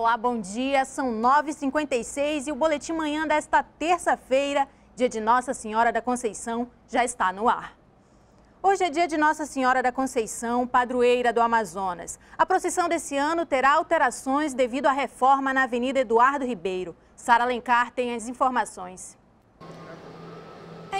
Olá, bom dia. São 9h56 e o Boletim Manhã desta terça-feira, dia de Nossa Senhora da Conceição, já está no ar. Hoje é dia de Nossa Senhora da Conceição, padroeira do Amazonas. A procissão desse ano terá alterações devido à reforma na Avenida Eduardo Ribeiro. Sara Alencar tem as informações.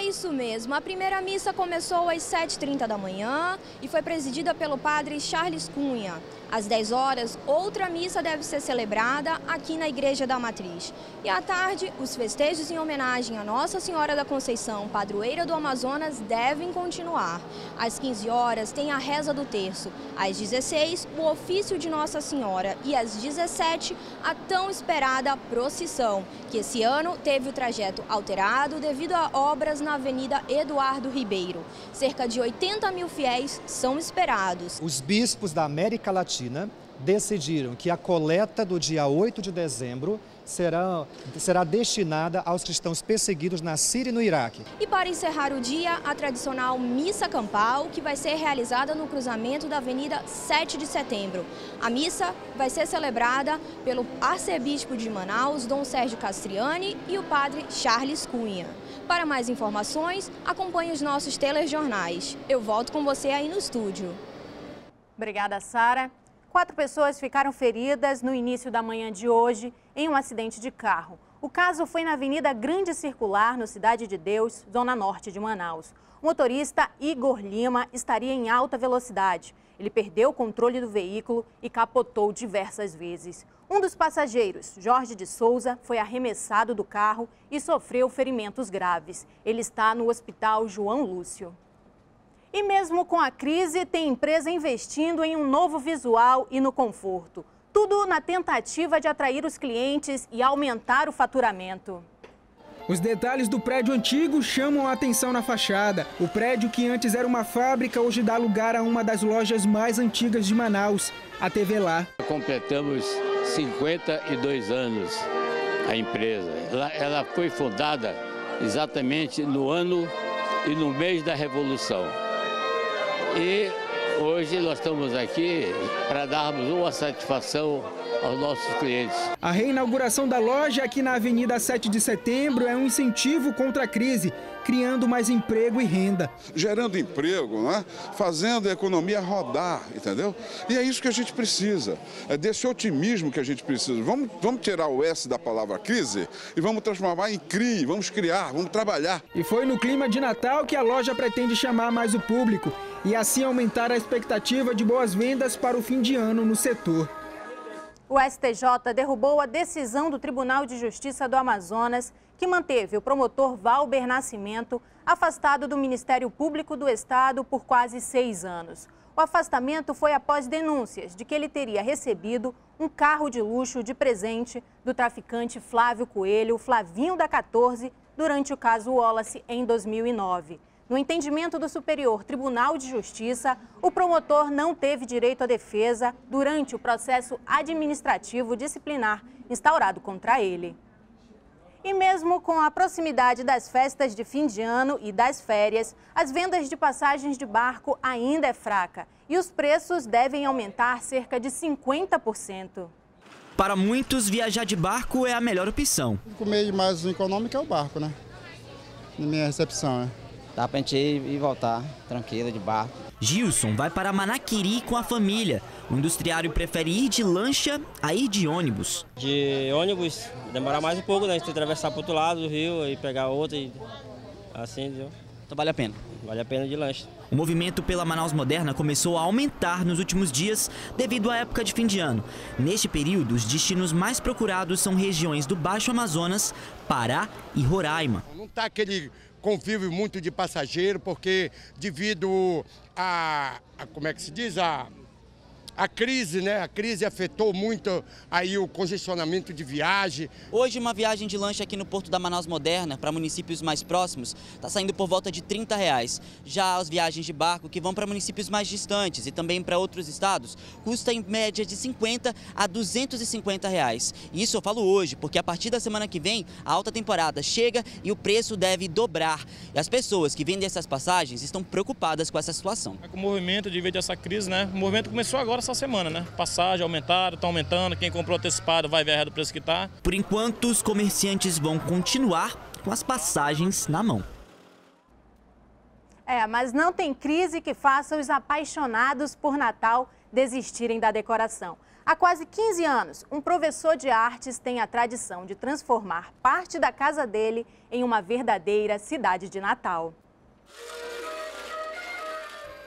Isso mesmo. A primeira missa começou às 7h30 da manhã e foi presidida pelo padre Charles Cunha. Às 10 horas, outra missa deve ser celebrada aqui na Igreja da Matriz. E à tarde, os festejos em homenagem a Nossa Senhora da Conceição, padroeira do Amazonas, devem continuar. Às 15 horas, tem a reza do terço. Às 16, o ofício de Nossa Senhora. E às 17, a tão esperada procissão, que esse ano teve o trajeto alterado devido a obras na Avenida Eduardo Ribeiro. Cerca de 80 mil fiéis são esperados. Os bispos da América Latina decidiram que a coleta do dia 8 de dezembro será, será destinada aos cristãos perseguidos na Síria e no Iraque. E para encerrar o dia, a tradicional missa campal, que vai ser realizada no cruzamento da Avenida 7 de Setembro. A missa vai ser celebrada pelo arcebispo de Manaus, Dom Sérgio Castriani, e o padre Charles Cunha. Para mais informações, acompanhe os nossos telejornais. Eu volto com você aí no estúdio. Obrigada, Sara. Quatro pessoas ficaram feridas no início da manhã de hoje em um acidente de carro. O caso foi na Avenida Grande Circular, no Cidade de Deus, zona norte de Manaus. O motorista Igor Lima estaria em alta velocidade. Ele perdeu o controle do veículo e capotou diversas vezes. Um dos passageiros, Jorge de Souza, foi arremessado do carro e sofreu ferimentos graves. Ele está no Hospital João Lúcio. E mesmo com a crise, tem empresa investindo em um novo visual e no conforto. Tudo na tentativa de atrair os clientes e aumentar o faturamento. Os detalhes do prédio antigo chamam a atenção na fachada. O prédio que antes era uma fábrica hoje dá lugar a uma das lojas mais antigas de Manaus, a TV Lá. Completamos 52 anos a empresa. Ela, ela foi fundada exatamente no ano e no mês da Revolução. E hoje nós estamos aqui para darmos uma satisfação aos nossos clientes. A reinauguração da loja aqui na Avenida 7 de Setembro é um incentivo contra a crise, criando mais emprego e renda. Gerando emprego, né? fazendo a economia rodar, entendeu? E é isso que a gente precisa, é desse otimismo que a gente precisa. Vamos, vamos tirar o S da palavra crise e vamos transformar em CRI, vamos criar, vamos trabalhar. E foi no clima de Natal que a loja pretende chamar mais o público e assim aumentar a expectativa de boas vendas para o fim de ano no setor. O STJ derrubou a decisão do Tribunal de Justiça do Amazonas, que manteve o promotor Valber Nascimento afastado do Ministério Público do Estado por quase seis anos. O afastamento foi após denúncias de que ele teria recebido um carro de luxo de presente do traficante Flávio Coelho, Flavinho da 14, durante o caso Wallace em 2009. No entendimento do Superior Tribunal de Justiça, o promotor não teve direito à defesa durante o processo administrativo disciplinar instaurado contra ele. E mesmo com a proximidade das festas de fim de ano e das férias, as vendas de passagens de barco ainda é fraca e os preços devem aumentar cerca de 50%. Para muitos, viajar de barco é a melhor opção. O meio mais econômico é o barco, né? Na minha recepção, né? Dá pra gente ir e voltar, tranquilo, de barco. Gilson vai para Manaquiri com a família. O industriário prefere ir de lancha a ir de ônibus. De ônibus, demora mais um pouco, né? A gente tem que atravessar para outro lado do rio e pegar outro e assim, entendeu? Então vale a pena? Vale a pena de lancha. O movimento pela Manaus Moderna começou a aumentar nos últimos dias devido à época de fim de ano. Neste período, os destinos mais procurados são regiões do Baixo Amazonas, Pará e Roraima. Não está aquele convívio muito de passageiro, porque devido a, a como é que se diz, a a crise, né? A crise afetou muito aí o congestionamento de viagem. Hoje uma viagem de lancha aqui no Porto da Manaus Moderna para municípios mais próximos está saindo por volta de 30 reais. Já as viagens de barco que vão para municípios mais distantes e também para outros estados custa em média de 50 a 250 reais. E isso eu falo hoje, porque a partir da semana que vem a alta temporada chega e o preço deve dobrar. E as pessoas que vendem essas passagens estão preocupadas com essa situação. É com o movimento de ver essa crise, né? O movimento começou agora essa semana, né? Passagem aumentaram, estão aumentando. Quem comprou antecipado vai ver do preço que está. Por enquanto, os comerciantes vão continuar com as passagens na mão. É, mas não tem crise que faça os apaixonados por Natal desistirem da decoração. Há quase 15 anos, um professor de artes tem a tradição de transformar parte da casa dele em uma verdadeira cidade de Natal.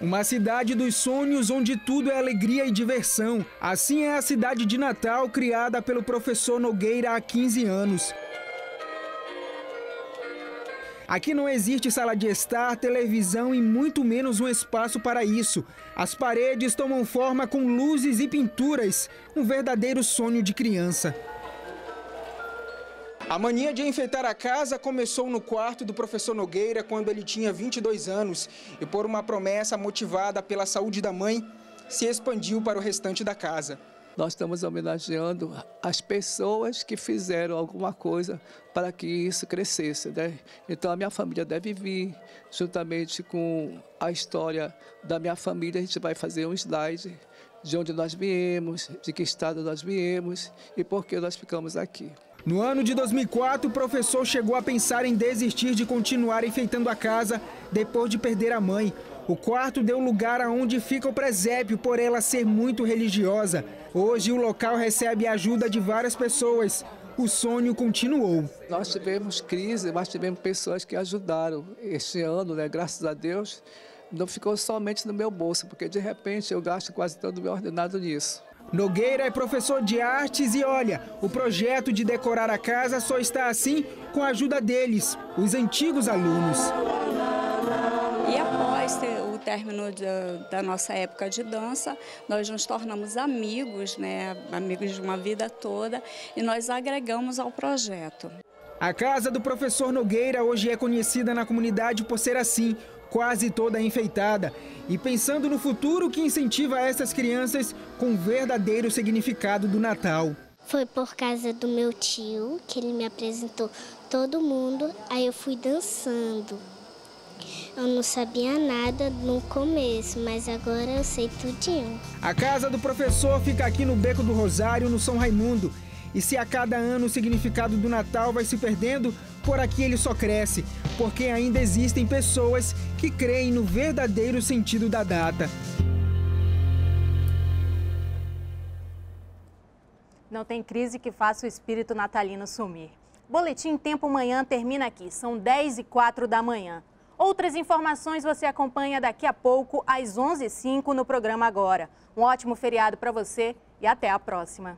Uma cidade dos sonhos onde tudo é alegria e diversão. Assim é a cidade de Natal criada pelo professor Nogueira há 15 anos. Aqui não existe sala de estar, televisão e muito menos um espaço para isso. As paredes tomam forma com luzes e pinturas, um verdadeiro sonho de criança. A mania de enfeitar a casa começou no quarto do professor Nogueira quando ele tinha 22 anos e, por uma promessa motivada pela saúde da mãe, se expandiu para o restante da casa. Nós estamos homenageando as pessoas que fizeram alguma coisa para que isso crescesse. Né? Então a minha família deve vir, juntamente com a história da minha família, a gente vai fazer um slide de onde nós viemos, de que estado nós viemos e por que nós ficamos aqui. No ano de 2004, o professor chegou a pensar em desistir de continuar enfeitando a casa depois de perder a mãe. O quarto deu lugar aonde fica o presépio, por ela ser muito religiosa. Hoje o local recebe a ajuda de várias pessoas. O sonho continuou. Nós tivemos crise, mas tivemos pessoas que ajudaram. Este ano, né, graças a Deus, não ficou somente no meu bolso, porque de repente eu gasto quase todo o meu ordenado nisso. Nogueira é professor de artes e olha, o projeto de decorar a casa só está assim com a ajuda deles, os antigos alunos. E após o término de, da nossa época de dança, nós nos tornamos amigos, né, amigos de uma vida toda, e nós agregamos ao projeto. A casa do professor Nogueira hoje é conhecida na comunidade por ser assim, quase toda enfeitada. E pensando no futuro que incentiva essas crianças com o verdadeiro significado do Natal. Foi por causa do meu tio que ele me apresentou todo mundo, aí eu fui dançando. Eu não sabia nada no começo, mas agora eu sei tudinho. A casa do professor fica aqui no Beco do Rosário, no São Raimundo. E se a cada ano o significado do Natal vai se perdendo, por aqui ele só cresce, porque ainda existem pessoas que creem no verdadeiro sentido da data. Não tem crise que faça o espírito natalino sumir. Boletim Tempo Manhã termina aqui, são 10 e 4 da manhã. Outras informações você acompanha daqui a pouco, às 11h05 no programa Agora. Um ótimo feriado para você e até a próxima.